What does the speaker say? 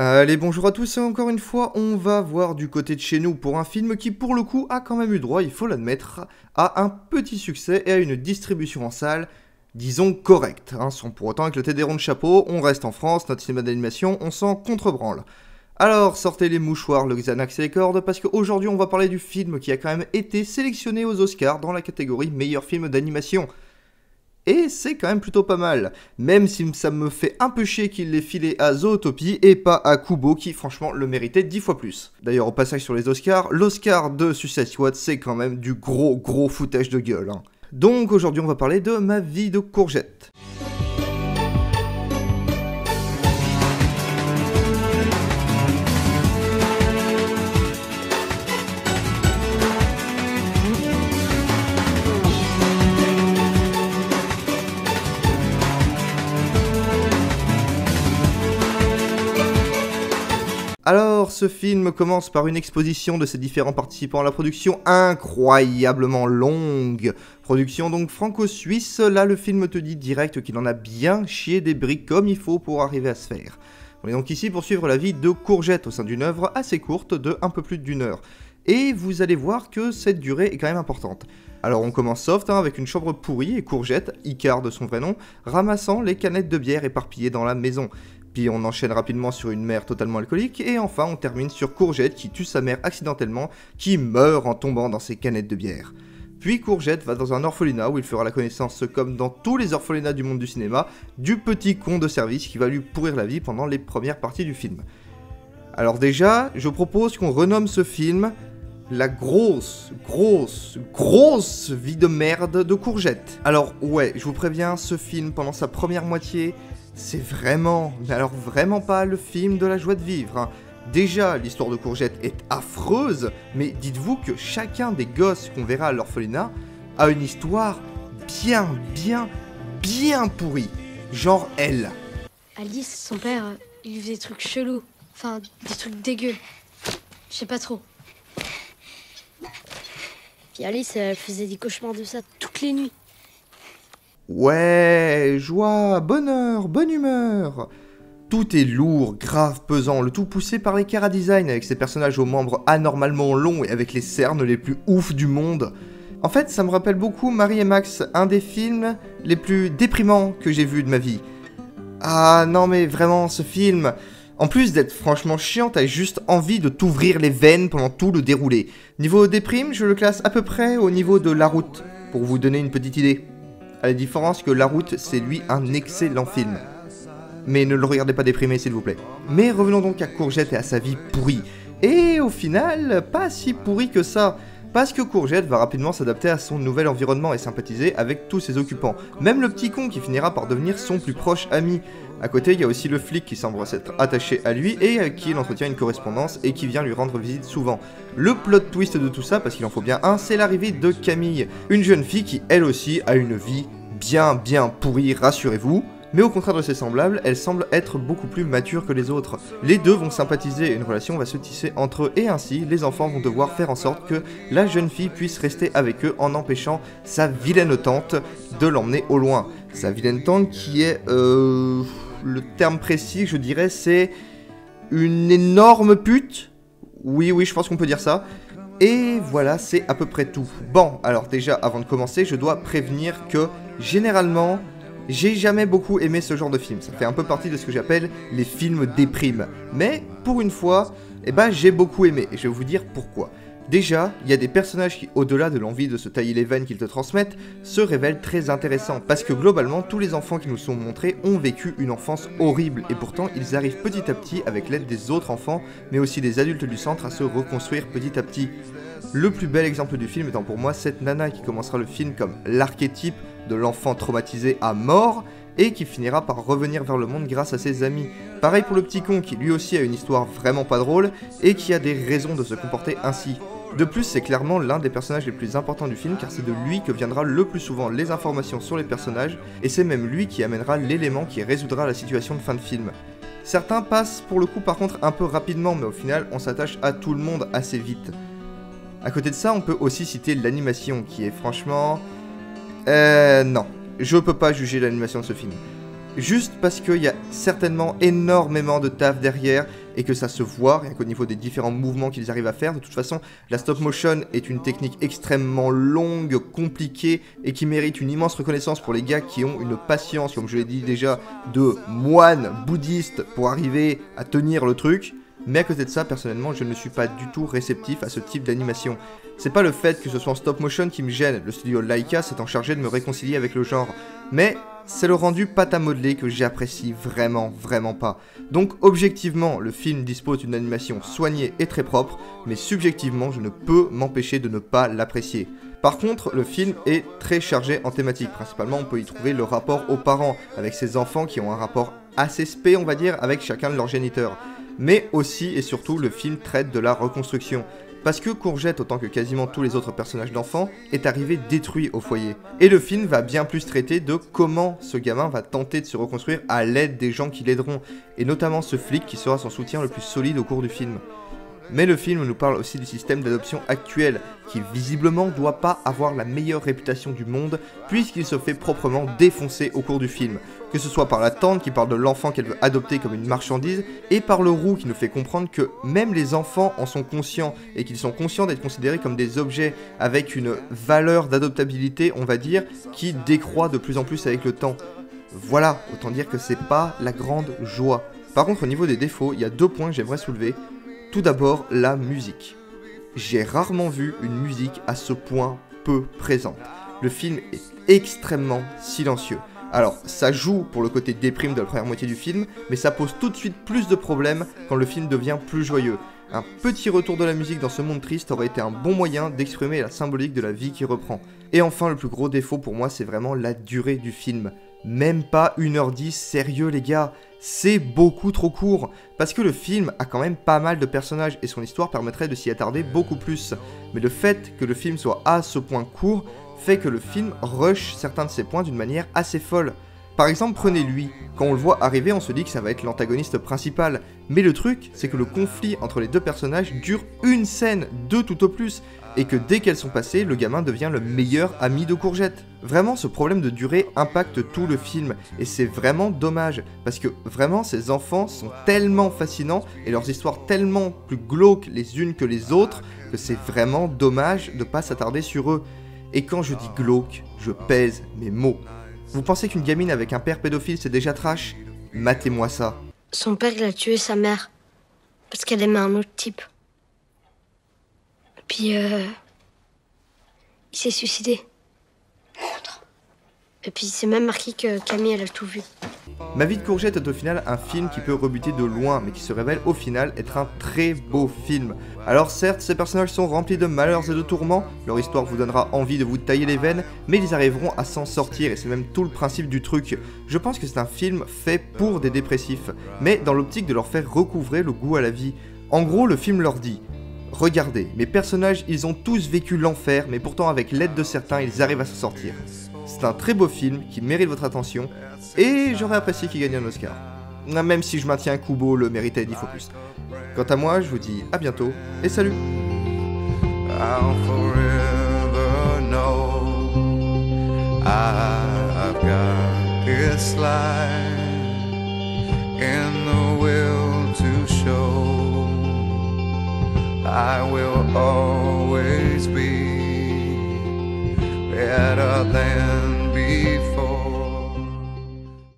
Allez, bonjour à tous et encore une fois, on va voir du côté de chez nous pour un film qui pour le coup a quand même eu droit, il faut l'admettre, à un petit succès et à une distribution en salle, disons correcte, hein, sans pour autant le des de chapeau, on reste en France, notre cinéma d'animation, on s'en contrebranle. Alors sortez les mouchoirs, le Xanax et les cordes, parce qu'aujourd'hui on va parler du film qui a quand même été sélectionné aux Oscars dans la catégorie meilleur film d'animation. Et c'est quand même plutôt pas mal, même si ça me fait un peu chier qu'il l'ait filé à Zootopie et pas à Kubo qui franchement le méritait dix fois plus. D'ailleurs au passage sur les Oscars, l'Oscar de Suicide c'est quand même du gros gros foutage de gueule. Hein. Donc aujourd'hui on va parler de ma vie de courgette. Alors, ce film commence par une exposition de ses différents participants à la production incroyablement longue. Production donc franco-suisse, là le film te dit direct qu'il en a bien chié des briques comme il faut pour arriver à se faire. On est donc ici pour suivre la vie de Courgette au sein d'une œuvre assez courte de un peu plus d'une heure. Et vous allez voir que cette durée est quand même importante. Alors on commence soft hein, avec une chambre pourrie et Courgette, Icar de son vrai nom, ramassant les canettes de bière éparpillées dans la maison. On enchaîne rapidement sur une mère totalement alcoolique, et enfin on termine sur Courgette qui tue sa mère accidentellement, qui meurt en tombant dans ses canettes de bière. Puis Courgette va dans un orphelinat où il fera la connaissance, comme dans tous les orphelinats du monde du cinéma, du petit con de service qui va lui pourrir la vie pendant les premières parties du film. Alors déjà, je propose qu'on renomme ce film la grosse, grosse, grosse vie de merde de Courgette. Alors ouais, je vous préviens, ce film, pendant sa première moitié, c'est vraiment, mais alors vraiment pas le film de la joie de vivre. Hein. Déjà, l'histoire de Courgette est affreuse, mais dites-vous que chacun des gosses qu'on verra à l'orphelinat a une histoire bien, bien, bien pourrie. Genre elle. Alice, son père, il faisait des trucs chelous. Enfin, des trucs dégueux. Je sais pas trop. Puis Alice, elle faisait des cauchemars de ça toutes les nuits. Ouais, joie, bonheur, bonne humeur. Tout est lourd, grave, pesant, le tout poussé par les Cara Design avec ses personnages aux membres anormalement longs et avec les cernes les plus ouf du monde. En fait, ça me rappelle beaucoup Marie et Max, un des films les plus déprimants que j'ai vu de ma vie. Ah non mais vraiment, ce film, en plus d'être franchement chiant, t'as juste envie de t'ouvrir les veines pendant tout le déroulé. Niveau déprime, je le classe à peu près au niveau de La Route, pour vous donner une petite idée. À la différence que La Route, c'est lui un excellent film. Mais ne le regardez pas déprimé, s'il vous plaît. Mais revenons donc à Courgette et à sa vie pourrie. Et au final, pas si pourri que ça. Parce que Courgette va rapidement s'adapter à son nouvel environnement et sympathiser avec tous ses occupants. Même le petit con qui finira par devenir son plus proche ami. À côté, il y a aussi le flic qui semble s'être attaché à lui et à qui il entretient une correspondance et qui vient lui rendre visite souvent. Le plot twist de tout ça, parce qu'il en faut bien un, c'est l'arrivée de Camille, une jeune fille qui elle aussi a une vie bien bien pourrie, rassurez-vous. Mais au contraire de ses semblables, elle semble être beaucoup plus mature que les autres. Les deux vont sympathiser et une relation va se tisser entre eux et ainsi, les enfants vont devoir faire en sorte que la jeune fille puisse rester avec eux en empêchant sa vilaine tante de l'emmener au loin. Sa vilaine tante qui est... Euh le terme précis, je dirais, c'est une énorme pute. Oui, oui, je pense qu'on peut dire ça. Et voilà, c'est à peu près tout. Bon, alors déjà, avant de commencer, je dois prévenir que généralement, j'ai jamais beaucoup aimé ce genre de film. Ça fait un peu partie de ce que j'appelle les films déprimes. Mais pour une fois, eh ben, j'ai beaucoup aimé. Et je vais vous dire pourquoi. Déjà, il y a des personnages qui, au-delà de l'envie de se tailler les veines qu'ils te transmettent, se révèlent très intéressants, parce que globalement, tous les enfants qui nous sont montrés ont vécu une enfance horrible, et pourtant, ils arrivent petit à petit, avec l'aide des autres enfants, mais aussi des adultes du centre, à se reconstruire petit à petit. Le plus bel exemple du film étant pour moi cette nana qui commencera le film comme l'archétype de l'enfant traumatisé à mort, et qui finira par revenir vers le monde grâce à ses amis. Pareil pour le petit con qui lui aussi a une histoire vraiment pas drôle et qui a des raisons de se comporter ainsi. De plus, c'est clairement l'un des personnages les plus importants du film car c'est de lui que viendra le plus souvent les informations sur les personnages et c'est même lui qui amènera l'élément qui résoudra la situation de fin de film. Certains passent pour le coup par contre un peu rapidement mais au final on s'attache à tout le monde assez vite. À côté de ça, on peut aussi citer l'animation qui est franchement... Euh... non. Je peux pas juger l'animation de ce film. Juste parce qu'il y a certainement énormément de taf derrière et que ça se voit, rien qu'au niveau des différents mouvements qu'ils arrivent à faire. De toute façon, la stop motion est une technique extrêmement longue, compliquée et qui mérite une immense reconnaissance pour les gars qui ont une patience, comme je l'ai dit déjà, de moine bouddhiste pour arriver à tenir le truc. Mais à côté de ça, personnellement, je ne suis pas du tout réceptif à ce type d'animation. C'est pas le fait que ce soit en stop motion qui me gêne, le studio Laika s'étant chargé de me réconcilier avec le genre. Mais c'est le rendu pâte à modeler que j'apprécie vraiment, vraiment pas. Donc objectivement, le film dispose d'une animation soignée et très propre, mais subjectivement, je ne peux m'empêcher de ne pas l'apprécier. Par contre, le film est très chargé en thématique. Principalement, on peut y trouver le rapport aux parents, avec ces enfants qui ont un rapport assez spé, on va dire, avec chacun de leurs géniteurs. Mais aussi et surtout, le film traite de la reconstruction. Parce que Courgette, autant que quasiment tous les autres personnages d'enfants, est arrivé détruit au foyer. Et le film va bien plus traiter de comment ce gamin va tenter de se reconstruire à l'aide des gens qui l'aideront, et notamment ce flic qui sera son soutien le plus solide au cours du film. Mais le film nous parle aussi du système d'adoption actuel, qui visiblement doit pas avoir la meilleure réputation du monde, puisqu'il se fait proprement défoncer au cours du film. Que ce soit par la tante qui parle de l'enfant qu'elle veut adopter comme une marchandise, et par le roux qui nous fait comprendre que même les enfants en sont conscients, et qu'ils sont conscients d'être considérés comme des objets avec une valeur d'adoptabilité, on va dire, qui décroît de plus en plus avec le temps. Voilà, autant dire que c'est pas la grande joie. Par contre, au niveau des défauts, il y a deux points que j'aimerais soulever. Tout d'abord, la musique. J'ai rarement vu une musique à ce point peu présente. Le film est extrêmement silencieux. Alors, ça joue pour le côté déprime de la première moitié du film, mais ça pose tout de suite plus de problèmes quand le film devient plus joyeux. Un petit retour de la musique dans ce monde triste aurait été un bon moyen d'exprimer la symbolique de la vie qui reprend. Et enfin, le plus gros défaut pour moi, c'est vraiment la durée du film. Même pas 1h10, sérieux les gars, c'est beaucoup trop court, parce que le film a quand même pas mal de personnages et son histoire permettrait de s'y attarder beaucoup plus. Mais le fait que le film soit à ce point court fait que le film rush certains de ses points d'une manière assez folle. Par exemple, prenez lui. Quand on le voit arriver, on se dit que ça va être l'antagoniste principal. Mais le truc, c'est que le conflit entre les deux personnages dure une scène, deux tout au plus, et que dès qu'elles sont passées, le gamin devient le meilleur ami de Courgette. Vraiment, ce problème de durée impacte tout le film, et c'est vraiment dommage, parce que vraiment, ces enfants sont tellement fascinants, et leurs histoires tellement plus glauques les unes que les autres, que c'est vraiment dommage de pas s'attarder sur eux. Et quand je dis glauque, je pèse mes mots. Vous pensez qu'une gamine avec un père pédophile c'est déjà trash? Matez-moi ça. Son père, il a tué sa mère. Parce qu'elle aimait un autre type. Puis, euh. Il s'est suicidé. Et puis, c'est même marqué que Camille, a tout vu. Ma vie de courgette est au final un film qui peut rebuter de loin, mais qui se révèle au final être un très beau film. Alors certes, ces personnages sont remplis de malheurs et de tourments, leur histoire vous donnera envie de vous tailler les veines, mais ils arriveront à s'en sortir, et c'est même tout le principe du truc. Je pense que c'est un film fait pour des dépressifs, mais dans l'optique de leur faire recouvrer le goût à la vie. En gros, le film leur dit Regardez, mes personnages, ils ont tous vécu l'enfer, mais pourtant avec l'aide de certains, ils arrivent à s'en sortir. C'est un très beau film qui mérite votre attention, et j'aurais apprécié qu'il gagne un Oscar. Même si je maintiens Kubo le méritait dix fois plus. Quant à moi, je vous dis à bientôt, et salut I will always be better than before.